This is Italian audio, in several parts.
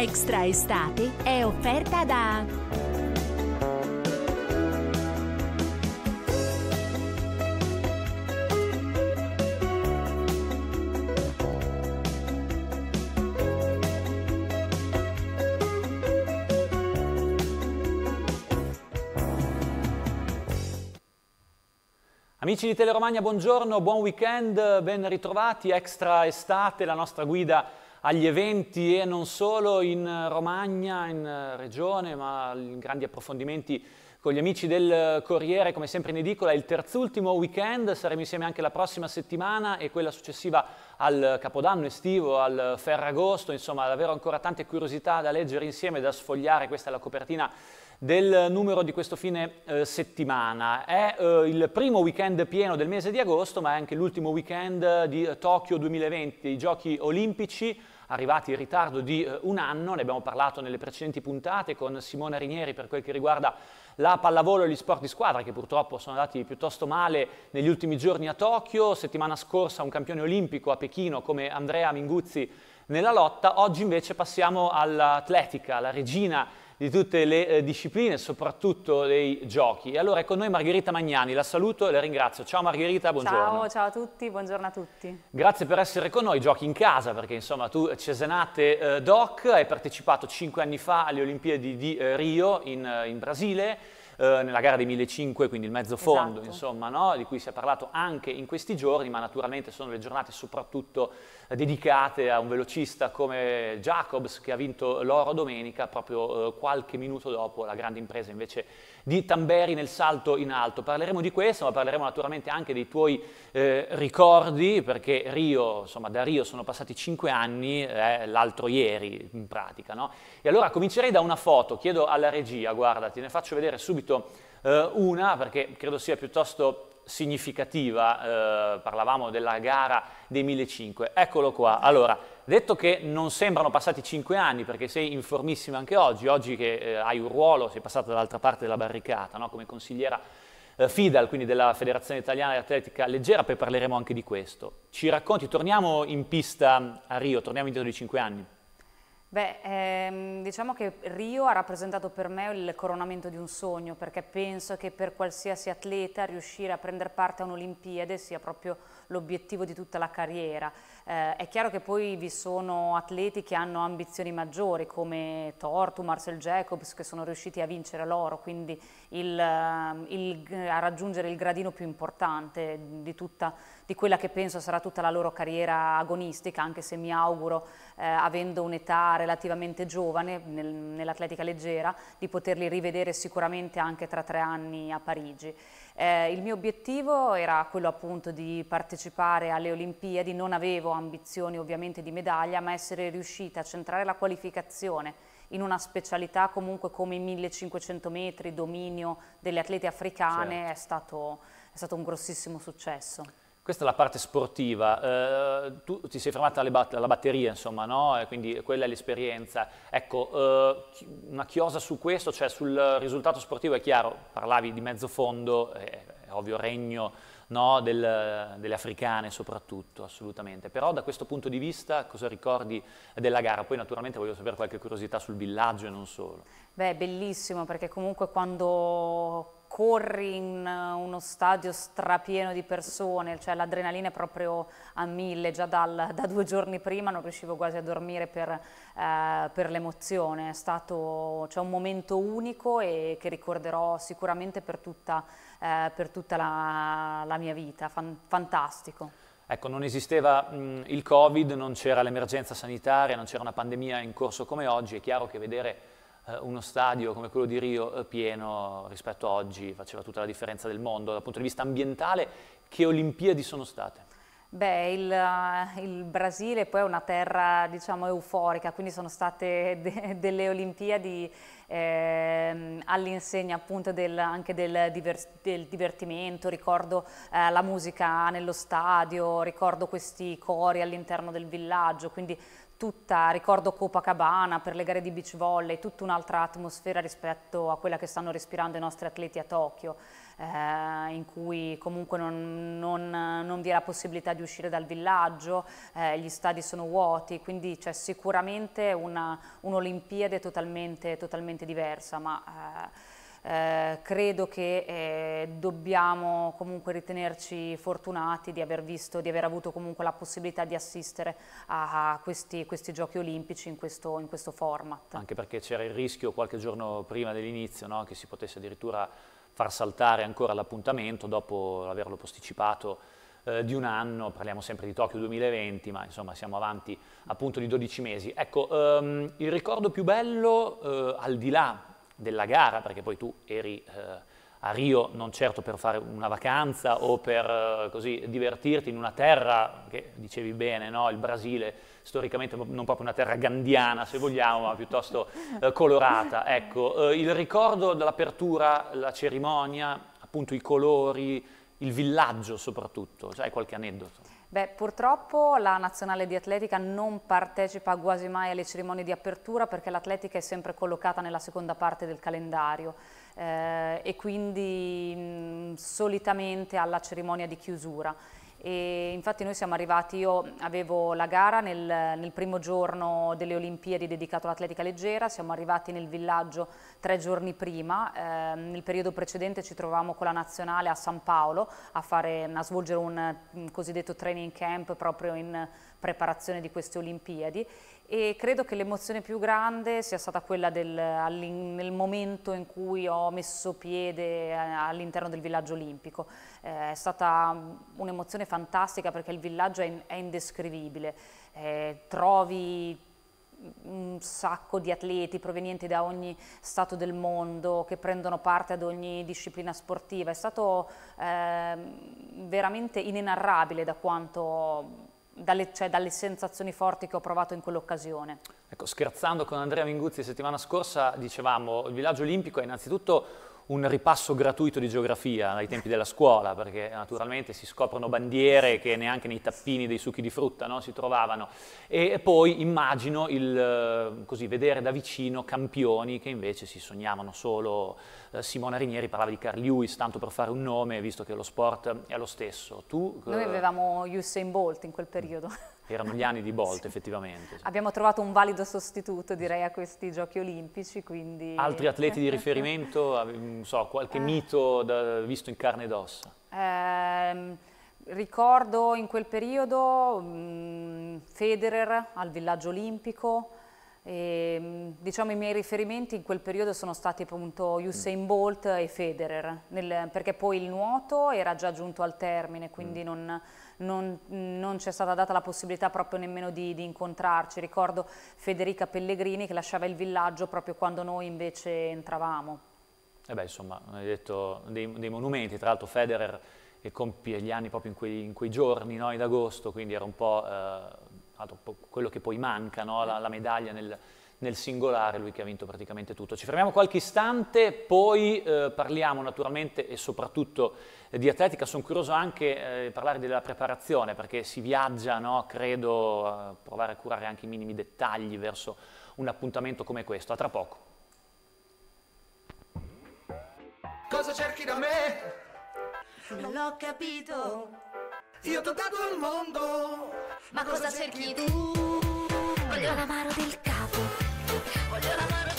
Extra Estate è offerta da... Amici di Teleromagna, buongiorno, buon weekend, ben ritrovati, extra estate, la nostra guida agli eventi e non solo in Romagna, in regione, ma in grandi approfondimenti con gli amici del Corriere, come sempre in edicola, il terzultimo weekend, saremo insieme anche la prossima settimana e quella successiva al Capodanno estivo, al Ferragosto, insomma davvero ancora tante curiosità da leggere insieme, da sfogliare, questa è la copertina del numero di questo fine eh, settimana. È eh, il primo weekend pieno del mese di agosto, ma è anche l'ultimo weekend di Tokyo 2020, i giochi olimpici. Arrivati in ritardo di eh, un anno, ne abbiamo parlato nelle precedenti puntate con Simona Rinieri per quel che riguarda la pallavolo e gli sport di squadra che purtroppo sono andati piuttosto male negli ultimi giorni a Tokyo, settimana scorsa un campione olimpico a Pechino come Andrea Minguzzi nella lotta, oggi invece passiamo all'atletica, la regina di tutte le eh, discipline, soprattutto dei giochi. E allora è con noi Margherita Magnani, la saluto e la ringrazio. Ciao Margherita, buongiorno. Ciao, ciao a tutti, buongiorno a tutti. Grazie per essere con noi, giochi in casa, perché insomma tu Cesenate eh, Doc, hai partecipato cinque anni fa alle Olimpiadi di eh, Rio in, eh, in Brasile, eh, nella gara dei 1500, quindi il mezzo fondo, esatto. insomma, no? di cui si è parlato anche in questi giorni, ma naturalmente sono le giornate soprattutto dedicate a un velocista come Jacobs che ha vinto l'oro domenica proprio eh, qualche minuto dopo la grande impresa invece di Tamberi nel salto in alto. Parleremo di questo, ma parleremo naturalmente anche dei tuoi eh, ricordi, perché Rio, insomma, da Rio sono passati cinque anni, eh, l'altro ieri in pratica, no? E allora comincerei da una foto, chiedo alla regia, guarda, te ne faccio vedere subito eh, una, perché credo sia piuttosto significativa, eh, parlavamo della gara dei 1500. Eccolo qua. Allora, detto che non sembrano passati cinque anni, perché sei informissima anche oggi, oggi che eh, hai un ruolo, sei passata dall'altra parte della barricata, no? come consigliera eh, FIDAL, quindi della Federazione Italiana di Atletica Leggera, poi parleremo anche di questo. Ci racconti, torniamo in pista a Rio, torniamo indietro di cinque anni. Beh, ehm, diciamo che Rio ha rappresentato per me il coronamento di un sogno, perché penso che per qualsiasi atleta riuscire a prendere parte a un'Olimpiade sia proprio l'obiettivo di tutta la carriera. Eh, è chiaro che poi vi sono atleti che hanno ambizioni maggiori, come Tortu, Marcel Jacobs, che sono riusciti a vincere l'oro, quindi il, il, a raggiungere il gradino più importante di, tutta, di quella che penso sarà tutta la loro carriera agonistica, anche se mi auguro, eh, avendo un'età relativamente giovane nel, nell'atletica leggera, di poterli rivedere sicuramente anche tra tre anni a Parigi. Eh, il mio obiettivo era quello appunto di partecipare alle Olimpiadi, non avevo ambizioni ovviamente di medaglia, ma essere riuscita a centrare la qualificazione in una specialità comunque come i 1500 metri, dominio delle atlete africane, certo. è, stato, è stato un grossissimo successo. Questa è la parte sportiva, eh, tu ti sei fermata bat alla batteria, insomma, no? quindi quella è l'esperienza. Ecco, eh, una chiosa su questo, cioè sul risultato sportivo è chiaro, parlavi di mezzo fondo, è, è ovvio regno no? Del, delle africane soprattutto, assolutamente. Però da questo punto di vista cosa ricordi della gara? Poi naturalmente voglio sapere qualche curiosità sul villaggio e non solo. Beh, bellissimo perché comunque quando corri in uno stadio strapieno di persone, cioè l'adrenalina è proprio a mille, già dal, da due giorni prima non riuscivo quasi a dormire per, eh, per l'emozione, è stato cioè, un momento unico e che ricorderò sicuramente per tutta, eh, per tutta la, la, mia vita, Fan, fantastico. Ecco, non esisteva mh, il Covid, non c'era l'emergenza sanitaria, non c'era una pandemia in corso come oggi, è chiaro che vedere eh, uno stadio come quello di Rio eh, pieno rispetto a oggi faceva tutta la differenza del mondo. Dal punto di vista ambientale, che Olimpiadi sono state? Beh, il, eh, il, Brasile poi è una terra, diciamo, euforica, quindi sono state de, delle Olimpiadi eh, all'insegna appunto del, anche del, diver, del, divertimento, ricordo eh, la musica nello stadio, ricordo questi cori all'interno del villaggio, quindi tutta, ricordo Copacabana per le gare di beach volley, tutta un'altra atmosfera rispetto a quella che stanno respirando i nostri atleti a Tokyo, eh, in cui comunque non, non, non, vi è la possibilità di uscire dal villaggio, eh, gli stadi sono vuoti, quindi c'è sicuramente un'Olimpiade un totalmente, totalmente diversa, ma eh, eh, credo che eh, dobbiamo comunque ritenerci fortunati di aver visto, di aver avuto comunque la possibilità di assistere a, a questi, questi, giochi olimpici in questo, in questo, format. Anche perché c'era il rischio qualche giorno prima dell'inizio no, che si potesse addirittura far saltare ancora l'appuntamento dopo averlo posticipato eh, di un anno, parliamo sempre di Tokyo 2020, ma insomma siamo avanti appunto di 12 mesi. Ecco, ehm, il ricordo più bello, eh, al di là della gara, perché poi tu eri eh, a Rio non certo per fare una vacanza o per eh, così divertirti in una terra che dicevi bene, no? il Brasile storicamente non proprio una terra gandiana se vogliamo, ma piuttosto eh, colorata. Ecco, eh, il ricordo dell'apertura, la cerimonia, appunto i colori, il villaggio soprattutto, hai qualche aneddoto? Beh, purtroppo la nazionale di atletica non partecipa quasi mai alle cerimonie di apertura perché l'atletica è sempre collocata nella seconda parte del calendario eh, e quindi mh, solitamente alla cerimonia di chiusura. E infatti noi siamo arrivati, io avevo la gara nel, nel primo giorno delle Olimpiadi dedicato all'atletica leggera, siamo arrivati nel villaggio tre giorni prima, eh, nel periodo precedente ci trovavamo con la nazionale a San Paolo a, fare, a svolgere un, un cosiddetto training camp proprio in preparazione di queste Olimpiadi e credo che l'emozione più grande sia stata quella del, nel momento in cui ho messo piede eh, all'interno del villaggio olimpico. Eh, è stata un'emozione fantastica perché il villaggio è, in, è indescrivibile, eh, trovi un sacco di atleti provenienti da ogni stato del mondo che prendono parte ad ogni disciplina sportiva, è stato eh, veramente inenarrabile da quanto dalle, cioè, dalle, sensazioni forti che ho provato in quell'occasione. Ecco, scherzando con Andrea Minguzzi settimana scorsa dicevamo il villaggio olimpico è innanzitutto un ripasso gratuito di geografia ai tempi della scuola, perché naturalmente si scoprono bandiere che neanche nei tappini dei succhi di frutta no, si trovavano. E poi immagino il, eh, così, vedere da vicino campioni che invece si sognavano solo. Eh, Simona Rinieri parlava di Carl Lewis, tanto per fare un nome, visto che lo sport è lo stesso. Tu, Noi avevamo Usain Bolt in quel periodo. Erano gli anni di Bolt, sì. effettivamente. Sì. Abbiamo trovato un valido sostituto, direi, a questi giochi olimpici, quindi... Altri atleti di riferimento, non so, qualche eh. mito da, visto in carne ed ossa? Eh, ricordo in quel periodo mh, mm, Federer al villaggio olimpico, e, ehm, diciamo i miei riferimenti in quel periodo sono stati appunto Usain Bolt e Federer, nel, perché poi il nuoto era già giunto al termine, quindi mm. non, non, non c'è stata data la possibilità proprio nemmeno di, di, incontrarci. Ricordo Federica Pellegrini che lasciava il villaggio proprio quando noi invece entravamo. E beh, insomma, hai detto dei, dei monumenti, tra l'altro Federer che compie gli anni proprio in quei, in quei giorni, no, in agosto, quindi era un po' eh, quello che poi manca, no? la, la, medaglia nel, nel, singolare, lui che ha vinto praticamente tutto. Ci fermiamo qualche istante, poi eh, parliamo naturalmente e soprattutto eh, di atletica, sono curioso anche eh, parlare della preparazione, perché si viaggia, no? credo, a provare a curare anche i minimi dettagli verso un appuntamento come questo. A tra poco. Cosa cerchi da me? Non l'ho capito. Io ti ho dato il mondo, ma cosa cerchi tu? Voglio l'amaro del capo, Oye, you madre.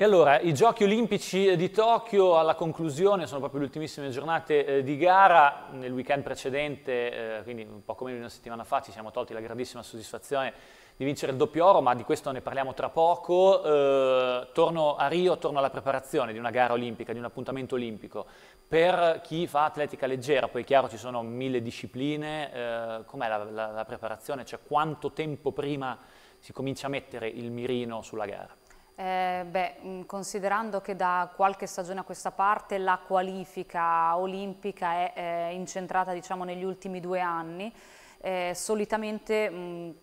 E allora, i giochi olimpici di Tokyo alla conclusione sono proprio le ultimissime giornate eh, di gara, nel weekend precedente, eh, quindi un po' come una settimana fa, ci siamo tolti la grandissima soddisfazione di vincere il doppio oro, ma di questo ne parliamo tra poco. Eh, torno a Rio, torno alla preparazione di una gara olimpica, di un appuntamento olimpico. Per chi fa atletica leggera, poi è chiaro ci sono mille discipline, eh, com'è la, la, la preparazione? Cioè quanto tempo prima si comincia a mettere il mirino sulla gara? Eh, beh, mm, considerando che da qualche stagione a questa parte la qualifica olimpica è eh, incentrata diciamo, negli ultimi due anni, eh, solitamente mh,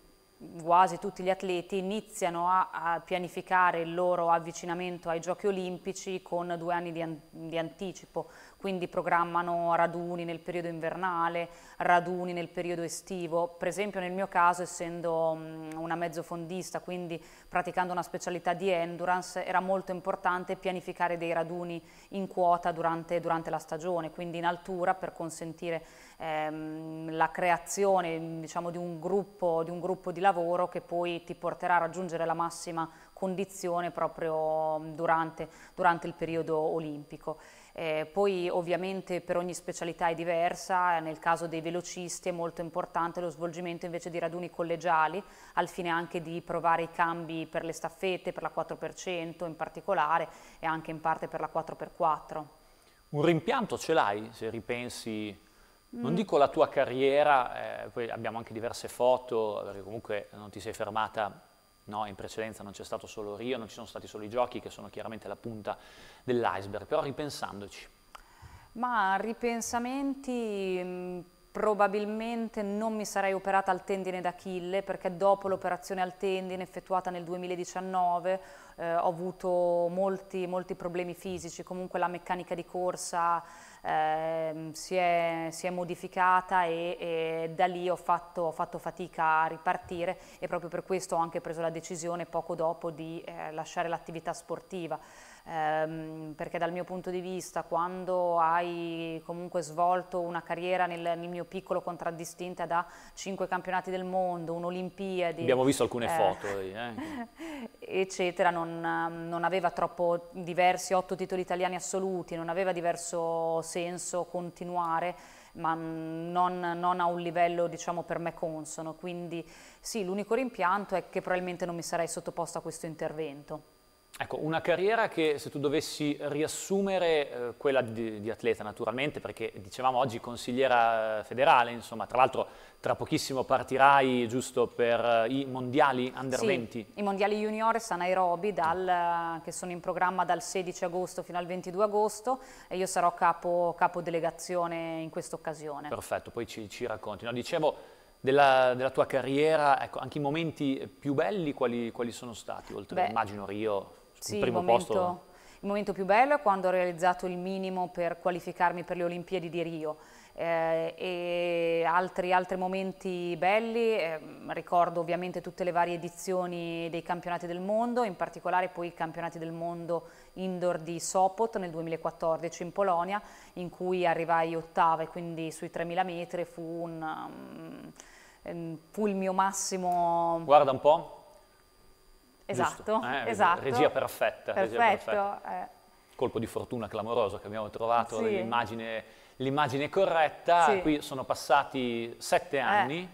quasi tutti gli atleti iniziano a, a, pianificare il loro avvicinamento ai giochi olimpici con due anni di, an di, anticipo, quindi programmano raduni nel periodo invernale, raduni nel periodo estivo. Per esempio nel mio caso, essendo um, una mezzofondista, quindi praticando una specialità di endurance, era molto importante pianificare dei raduni in quota durante, durante la stagione, quindi in altura per consentire ehm, la creazione diciamo, di, un gruppo, di un gruppo di lavoro che poi ti porterà a raggiungere la massima condizione proprio durante, durante il periodo olimpico. Eh, poi ovviamente per ogni specialità è diversa, nel caso dei velocisti è molto importante lo svolgimento invece di raduni collegiali, al fine anche di provare i cambi per le staffette, per la 4% in particolare e anche in parte per la 4x4. Un rimpianto ce l'hai se ripensi non dico la tua carriera, eh, poi abbiamo anche diverse foto, perché comunque non ti sei fermata no, in precedenza, non c'è stato solo Rio, non ci sono stati solo i giochi, che sono chiaramente la punta dell'iceberg, però ripensandoci. Ma ripensamenti mh, probabilmente non mi sarei operata al tendine d'Achille perché dopo l'operazione al tendine effettuata nel 2019 eh, ho avuto molti, molti problemi fisici, comunque la meccanica di corsa eh, si, è, si, è, modificata e, e da lì ho fatto, ho fatto, fatica a ripartire e proprio per questo ho anche preso la decisione poco dopo di eh, lasciare l'attività sportiva ehm, perché dal mio punto di vista quando hai comunque svolto una carriera nel, nel mio piccolo contraddistinta da cinque campionati del mondo, un'Olimpiadi... Abbiamo visto alcune eh, foto. Eh. eccetera, non, non, aveva troppo diversi, otto titoli italiani assoluti, non aveva diverso senso continuare ma non, non, a un livello diciamo per me consono, quindi sì, l'unico rimpianto è che probabilmente non mi sarei sottoposto a questo intervento. Ecco, una carriera che se tu dovessi riassumere eh, quella di, di, atleta naturalmente, perché dicevamo oggi consigliera federale, insomma, tra l'altro tra pochissimo partirai giusto per uh, i mondiali under sì, 20. i mondiali juniores a Nairobi dal, che sono in programma dal 16 agosto fino al 22 agosto e io sarò capo, capo delegazione in questa occasione. Perfetto, poi ci, ci racconti. No, dicevo, della, della, tua carriera, ecco, anche i momenti più belli quali, quali sono stati, oltre Beh, immagino Rio, sì, il momento, il momento, più bello è quando ho realizzato il minimo per qualificarmi per le Olimpiadi di Rio. Eh, e altri, altri, momenti belli, eh, ricordo ovviamente tutte le varie edizioni dei campionati del mondo, in particolare poi i campionati del mondo indoor di Sopot nel 2014 in Polonia, in cui arrivai ottava e quindi sui 3000 metri fu, un, um, fu il mio massimo... Guarda un po'. Esatto, eh? esatto. Regia perfetta. Perfetto. Regia perfetta. Eh. Colpo di fortuna clamoroso che abbiamo trovato, sì. l'immagine, corretta. Sì. Qui sono passati sette anni, eh.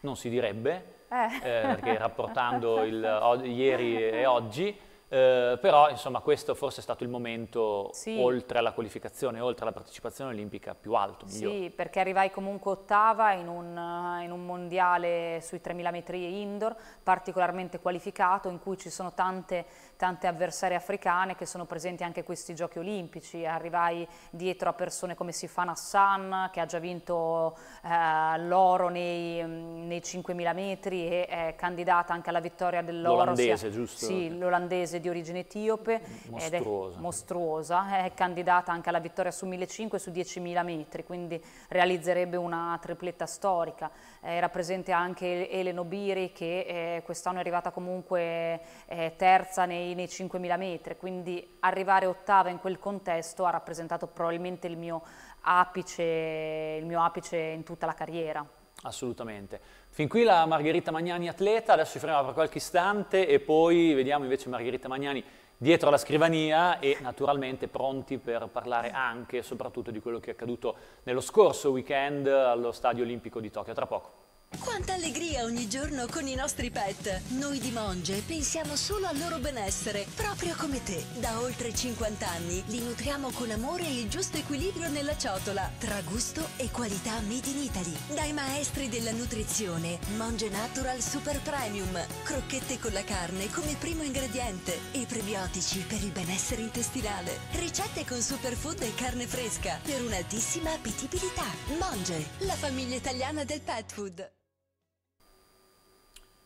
non si direbbe, eh. eh perché rapportando il, ieri e oggi, eh, però insomma questo forse è stato il momento sì. oltre alla qualificazione, oltre alla partecipazione olimpica più alto, migliore. Sì, perché arrivai comunque ottava in un, in un mondiale sui 3000 metri indoor, particolarmente qualificato, in cui ci sono tante, tante avversarie africane che sono presenti anche a questi giochi olimpici. Arrivai dietro a persone come Sifan Hassan, che ha già vinto eh, l'oro nei, nei 5000 metri e è candidata anche alla vittoria dell'oro. L'olandese, giusto? Sì, l'olandese di origine etiope, mostruosa. è mostruosa, è candidata anche alla vittoria su 1500 e su 10.000 metri, quindi realizzerebbe una tripletta storica. Era presente anche Eleno Biri che eh, quest'anno è arrivata comunque eh, terza nei, nei 5.000 metri, quindi arrivare ottava in quel contesto ha rappresentato probabilmente il mio apice, il mio apice in tutta la carriera. Assolutamente. Fin qui la Margherita Magnani atleta, adesso ci fermiamo per qualche istante e poi vediamo invece Margherita Magnani dietro alla scrivania e naturalmente pronti per parlare anche e soprattutto di quello che è accaduto nello scorso weekend allo Stadio Olimpico di Tokyo. Tra poco. Quanta allegria ogni giorno con i nostri pet! Noi di Monge pensiamo solo al loro benessere, proprio come te. Da oltre 50 anni li nutriamo con amore e il giusto equilibrio nella ciotola, tra gusto e qualità made in Italy. Dai maestri della nutrizione, Monge Natural Super Premium, crocchette con la carne come primo ingrediente e prebiotici per il benessere intestinale. Ricette con superfood e carne fresca per un'altissima appetibilità. Monge, la famiglia italiana del pet food.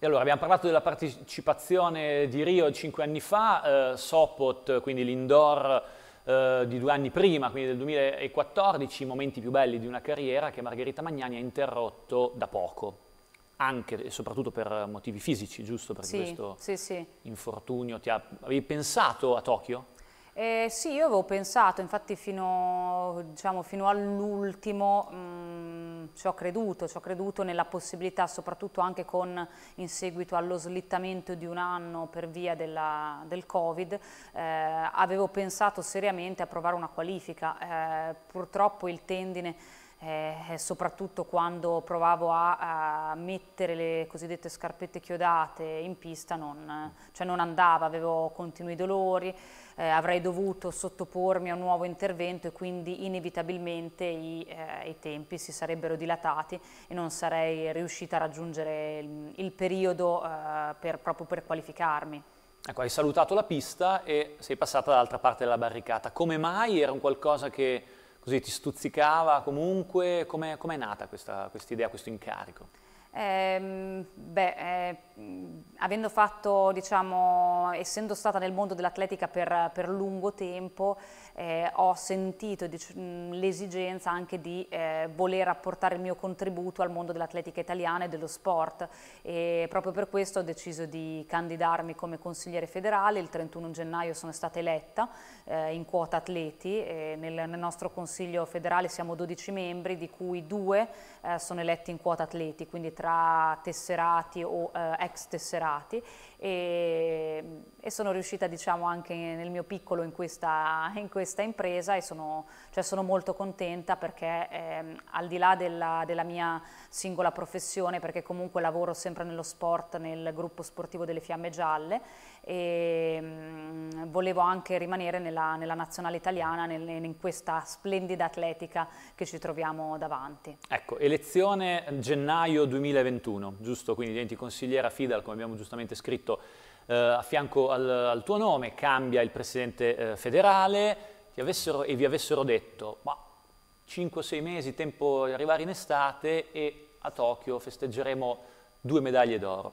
E allora abbiamo parlato della partecipazione di Rio cinque anni fa, eh, Sopot, quindi l'indoor eh, di due anni prima, quindi del 2014, i momenti più belli di una carriera che Margherita Magnani ha interrotto da poco, anche e soprattutto per motivi fisici, giusto? Perché Sì, questo sì, sì. infortunio ti ha... Avevi pensato a Tokyo? Eh, sì, io avevo pensato, infatti fino, diciamo, fino all'ultimo mm, ci ho creduto, ci ho creduto nella possibilità, soprattutto anche con, in seguito allo slittamento di un anno per via della- del Covid, eh, avevo pensato seriamente a provare una qualifica. Eh, purtroppo il tendine eh, soprattutto quando provavo a, a mettere le cosiddette scarpette chiodate in pista non, cioè non andava, avevo continui dolori, eh, avrei dovuto sottopormi a un nuovo intervento e quindi inevitabilmente i, eh, i tempi si sarebbero dilatati e non sarei riuscita a raggiungere il, il periodo eh, per- proprio per qualificarmi. Ecco, hai salutato la pista e sei passata dall'altra parte della barricata. Come mai? Era un qualcosa che così ti stuzzicava comunque? Come è nata questa idea, questo incarico? Ehm, beh, eh, avendo fatto, diciamo, essendo stata nel mondo dell'atletica per, per lungo tempo, eh, ho sentito l'esigenza anche di eh, voler apportare il mio contributo al mondo dell'atletica italiana e dello sport e proprio per questo ho deciso di candidarmi come consigliere federale. Il 31 gennaio sono stata eletta eh, in quota atleti nel, nel nostro consiglio federale siamo 12 membri, di cui due eh, sono eletti in quota atleti, quindi tra tesserati o eh, ex tesserati. E, e sono riuscita diciamo anche nel mio piccolo in questa, in questa impresa e sono, cioè sono molto contenta perché ehm, al di là della, della mia singola professione, perché comunque lavoro sempre nello sport, nel gruppo sportivo delle Fiamme Gialle e mm, volevo anche rimanere nella, nella nazionale italiana, nel- in questa splendida atletica che ci troviamo davanti. Ecco, elezione gennaio 2021, giusto? Quindi diventi consigliera FIDAL, come abbiamo giustamente scritto, eh, a fianco al, al tuo nome, cambia il presidente eh, federale, avessero, e vi avessero detto, ma 5-6 mesi, tempo di arrivare in estate e a Tokyo festeggeremo due medaglie d'oro.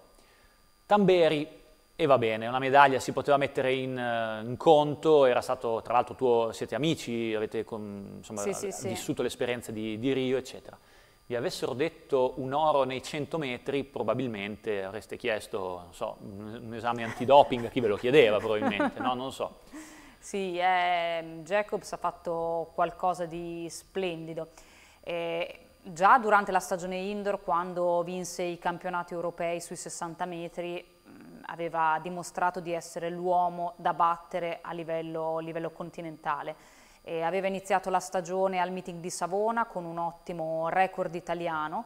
Tamberi, e va bene, una medaglia si poteva mettere in, eh, in conto, era stato tra l'altro tuo, siete amici, avete con- insomma, Sì, sì, sì. vissuto l'esperienza di, di Rio, eccetera. Vi avessero detto un oro nei 100 metri, probabilmente avreste chiesto, non so, un, un esame antidoping, chi ve lo chiedeva probabilmente, no? Non so. Sì, eh, Jacobs ha fatto qualcosa di splendido. Eh, già durante la stagione indoor, quando vinse i campionati europei sui 60 metri, aveva dimostrato di essere l'uomo da battere a livello, livello continentale. E aveva iniziato la stagione al meeting di Savona con un ottimo record italiano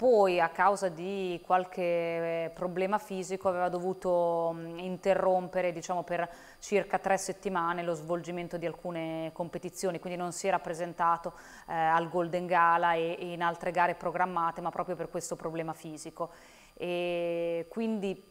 poi a causa di qualche eh, problema fisico aveva dovuto interrompere diciamo, per circa tre settimane lo svolgimento di alcune competizioni, quindi non si era presentato eh, al Golden Gala e in altre gare programmate, ma proprio per questo problema fisico. E quindi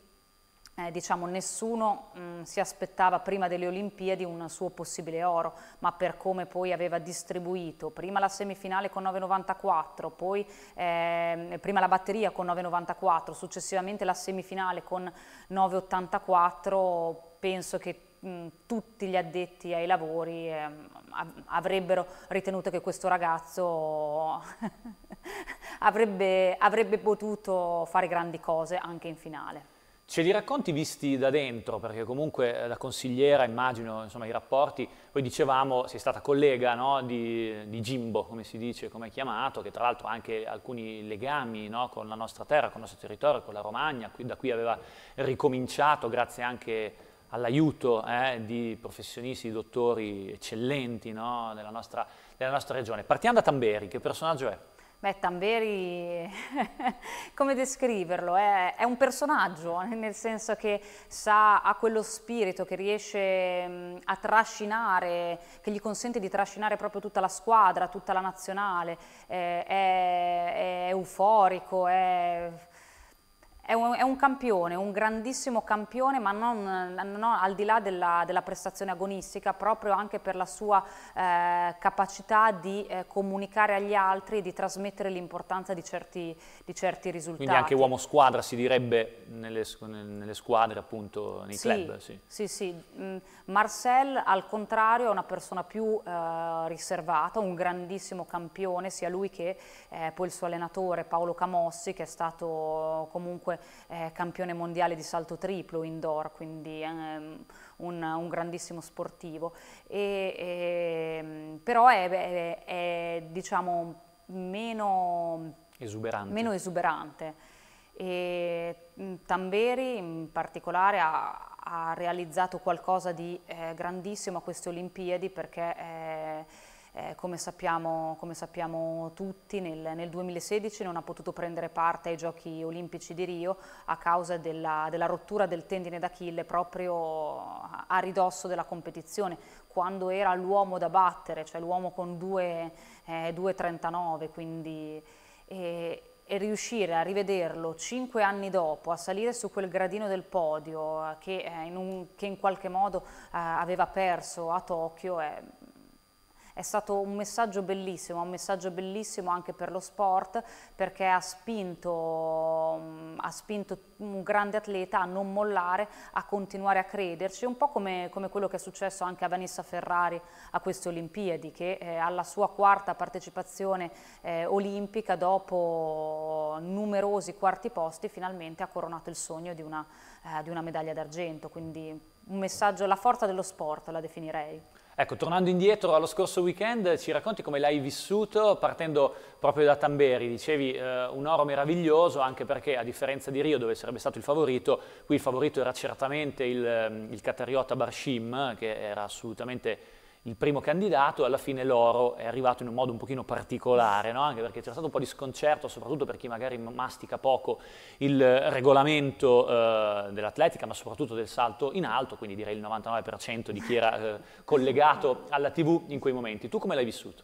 eh, diciamo, nessuno mh, si aspettava prima delle Olimpiadi un suo possibile oro, ma per come poi aveva distribuito prima la semifinale con 9,94, poi ehm, prima la batteria con 9,94, successivamente la semifinale con 9,84, penso che mh, tutti gli addetti ai lavori av- avrebbero ritenuto che questo ragazzo avrebbe, avrebbe potuto fare grandi cose anche in finale. Ce li racconti visti da dentro, perché comunque eh, da consigliera immagino insomma, i rapporti, poi dicevamo sei stata collega no, di, di Jimbo, come si dice, come è chiamato, che tra l'altro ha anche alcuni legami no, con la nostra terra, con il nostro territorio, con la Romagna, qui- da cui aveva ricominciato grazie anche all'aiuto eh, di professionisti, di dottori eccellenti no, della, nostra, della nostra regione. Partiamo da Tamberi, che personaggio è? Beh, Tamberi, come descriverlo? È, un personaggio, nel senso che sa, ha quello spirito che riesce a trascinare, che gli consente di trascinare proprio tutta la squadra, tutta la nazionale, è, è, è euforico, è è un, è un, campione, un grandissimo campione, ma non, non al di là della, della, prestazione agonistica, proprio anche per la sua eh, capacità di eh, comunicare agli altri e di trasmettere l'importanza di certi, di certi, risultati. Quindi anche uomo squadra si direbbe nelle, nelle squadre, appunto, nei sì, club. Sì, sì. sì. Mm, Marcel, al contrario, è una persona più eh, riservata, un grandissimo campione, sia lui che eh, poi il suo allenatore Paolo Camossi, che è stato comunque eh, campione mondiale di salto triplo indoor, quindi ehm, un, un, grandissimo sportivo. E, e, ehm, però è, è, è diciamo, meno esuberante. Meno esuberante. E mm, Tamberi in particolare ha, ha realizzato qualcosa di eh, grandissimo a queste Olimpiadi perché eh, eh, come, sappiamo, come, sappiamo, tutti nel, nel, 2016 non ha potuto prendere parte ai giochi olimpici di Rio a causa della, della rottura del tendine d'Achille proprio a ridosso della competizione, quando era l'uomo da battere, cioè l'uomo con 2,39, eh, quindi... E, e riuscire a rivederlo cinque anni dopo, a salire su quel gradino del podio che, eh, in, un, che in, qualche modo eh, aveva perso a Tokyo, è, è stato un messaggio bellissimo, un messaggio bellissimo anche per lo sport perché ha spinto, mm, ha spinto un grande atleta a non mollare, a continuare a crederci, un po' come, come quello che è successo anche a Vanessa Ferrari a queste Olimpiadi che eh, alla sua quarta partecipazione eh, olimpica dopo numerosi quarti posti finalmente ha coronato il sogno di una, eh, di una medaglia d'argento, quindi un messaggio, la forza dello sport la definirei. Ecco, tornando indietro allo scorso weekend, ci racconti come l'hai vissuto partendo proprio da Tamberi, dicevi eh, un oro meraviglioso anche perché a differenza di Rio dove sarebbe stato il favorito, qui il favorito era certamente il, ehm, il Cateriota Barshim che era assolutamente il primo candidato, alla fine l'oro è arrivato in un modo un pochino particolare, no? anche perché c'è stato un po' di sconcerto, soprattutto per chi magari mastica poco il regolamento eh, dell'atletica, ma soprattutto del salto in alto, quindi direi il 99% di chi era eh, collegato alla TV in quei momenti. Tu come l'hai vissuto?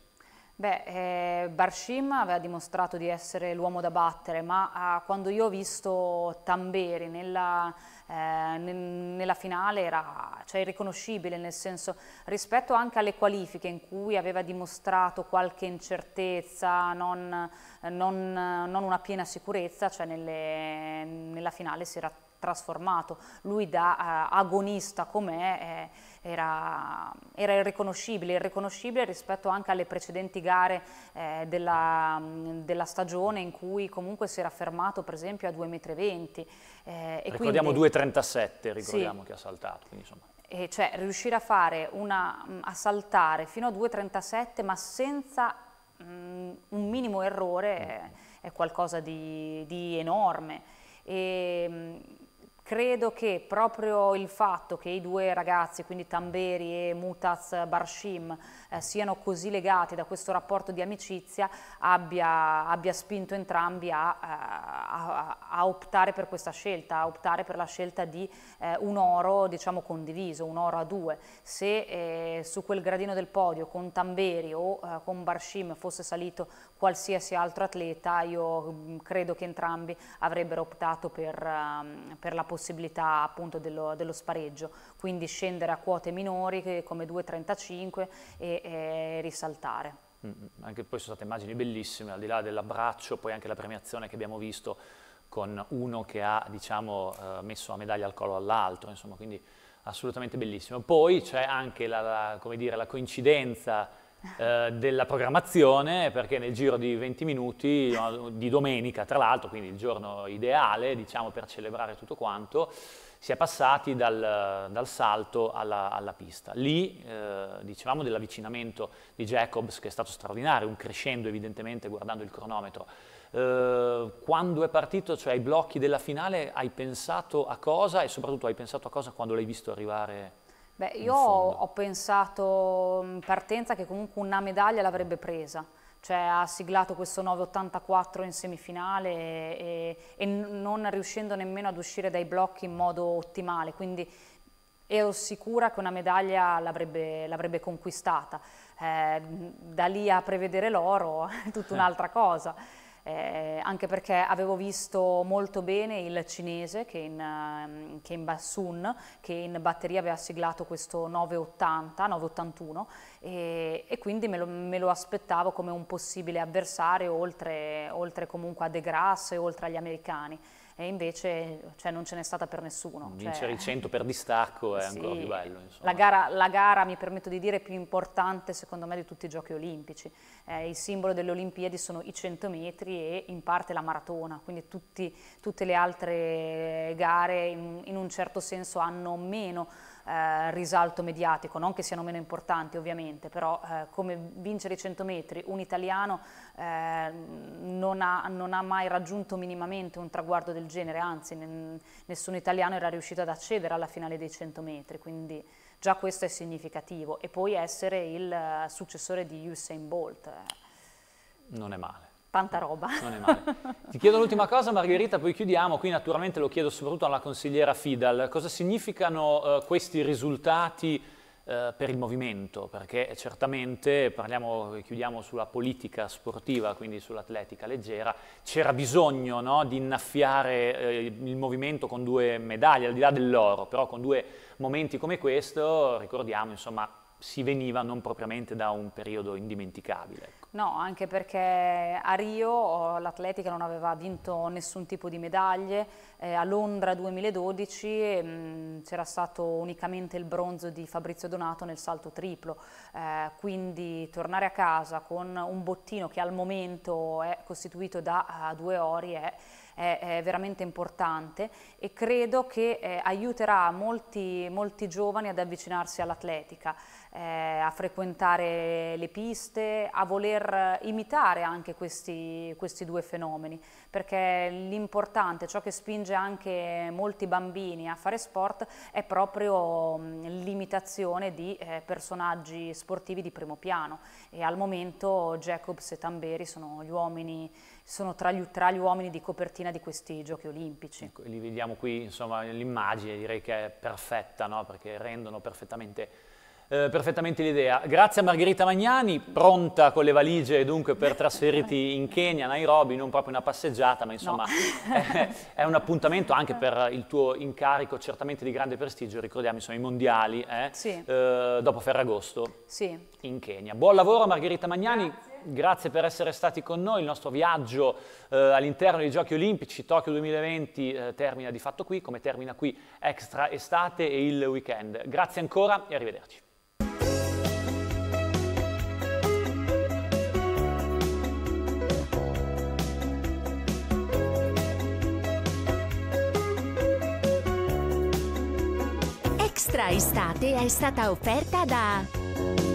Beh, eh, Barshim aveva dimostrato di essere l'uomo da battere, ma eh, quando io ho visto Tamberi nella, nella finale era cioè, irriconoscibile, nel senso rispetto anche alle qualifiche in cui aveva dimostrato qualche incertezza, non, non, non una piena sicurezza, cioè nelle, nella finale si era trasformato. Lui da uh, agonista com'è eh, era, era, irriconoscibile, irriconoscibile rispetto anche alle precedenti gare eh, della, della, stagione in cui comunque si era fermato per esempio a 2,20 m. Eh, ricordiamo 2,37 ricordiamo sì, che ha saltato. Quindi, e cioè riuscire a fare una, a saltare fino a 2,37 ma senza mh, un minimo errore è, è qualcosa di, di enorme. E, Credo che proprio il fatto che i due ragazzi, quindi Tamberi e Mutaz Barshim, eh, siano così legati da questo rapporto di amicizia abbia, abbia spinto entrambi a, eh, a, a, optare per questa scelta, a optare per la scelta di eh, un oro diciamo condiviso, un oro a due. Se eh, su quel gradino del podio con Tamberi o eh, con Barshim fosse salito qualsiasi altro atleta, io mm, credo che entrambi avrebbero optato per, um, per la possibilità appunto dello, dello, spareggio, quindi scendere a quote minori come 2,35 e, e risaltare. Mm, mm, anche poi sono state immagini bellissime, al di là dell'abbraccio, poi anche la premiazione che abbiamo visto con uno che ha diciamo, eh, messo la medaglia al collo all'altro, insomma, quindi assolutamente bellissimo. Poi c'è anche la, la, dire, la coincidenza eh, della programmazione perché nel giro di 20 minuti di domenica, tra l'altro, quindi il giorno ideale diciamo, per celebrare tutto quanto, si è passati dal, dal salto alla, alla, pista. Lì eh, dicevamo dell'avvicinamento di Jacobs che è stato straordinario, un crescendo evidentemente guardando il cronometro. Eh, quando è partito, cioè ai blocchi della finale, hai pensato a cosa e soprattutto hai pensato a cosa quando l'hai visto arrivare Beh, io ho, pensato in partenza che comunque una medaglia l'avrebbe presa, cioè ha siglato questo 984 in semifinale e, e, non riuscendo nemmeno ad uscire dai blocchi in modo ottimale, quindi ero sicura che una medaglia l'avrebbe conquistata. Eh, da lì a prevedere l'oro è tutta un'altra cosa eh, anche perché avevo visto molto bene il cinese che in, ehm, che in Bassun, che in batteria aveva siglato questo 980, 981 e, e quindi me lo, me lo, aspettavo come un possibile avversario oltre, oltre comunque a De Grasse oltre agli americani e invece cioè, non ce n'è stata per nessuno. Vincere cioè, i 100 per distacco è sì, ancora più bello. La gara, la gara, mi permetto di dire, più importante secondo me di tutti i giochi olimpici. Eh, il simbolo delle Olimpiadi sono i 100 metri e in parte la maratona, quindi tutti, tutte le altre gare in, in un certo senso hanno meno eh, risalto mediatico, non che siano meno importanti ovviamente, però eh, come vincere i 100 metri, un italiano eh, non, ha, non, ha, mai raggiunto minimamente un traguardo del genere, anzi nessun italiano era riuscito ad accedere alla finale dei 100 metri, quindi già questo è significativo. E poi essere il eh, successore di Usain Bolt. Eh. Non è male tanta roba. Non è male. Ti chiedo l'ultima cosa Margherita, poi chiudiamo. Qui naturalmente lo chiedo soprattutto alla consigliera Fidal. Cosa significano uh, questi risultati uh, per il movimento? Perché certamente, parliamo, chiudiamo sulla politica sportiva, quindi sull'atletica leggera, c'era bisogno no, di innaffiare uh, il movimento con due medaglie, al di là dell'oro, però con due momenti come questo, ricordiamo, insomma, si veniva non propriamente da un periodo indimenticabile. No, anche perché a Rio l'atletica non aveva vinto nessun tipo di medaglie, eh, a Londra 2012 mm, c'era stato unicamente il bronzo di Fabrizio Donato nel salto triplo, eh, quindi tornare a casa con un bottino che al momento è costituito da uh, due ori è è, è veramente importante e credo che eh, aiuterà molti, molti giovani ad avvicinarsi all'atletica, eh, a frequentare le piste, a voler imitare anche questi, questi due fenomeni, perché l'importante, ciò che spinge anche molti bambini a fare sport è proprio l'imitazione di eh, personaggi sportivi di primo piano e al momento Jacobs e Tamberi sono gli uomini sono tra gli, tra gli, uomini di copertina di questi giochi olimpici. Ecco, li vediamo qui, insomma, l'immagine direi che è perfetta, no? perché rendono perfettamente, eh, perfettamente l'idea. Grazie a Margherita Magnani, pronta con le valigie dunque per trasferirti in Kenya, Nairobi, non proprio una passeggiata, ma insomma no. è, è, un appuntamento anche per il tuo incarico certamente di grande prestigio, ricordiamo insomma i mondiali, eh? sì. eh, dopo Ferragosto sì. in Kenya. Buon lavoro Margherita Magnani. Grazie grazie per essere stati con noi, il nostro viaggio eh, all'interno dei Giochi Olimpici Tokyo 2020 eh, termina di fatto qui, come termina qui Extra Estate e il weekend. Grazie ancora e arrivederci. Extra Estate è stata offerta da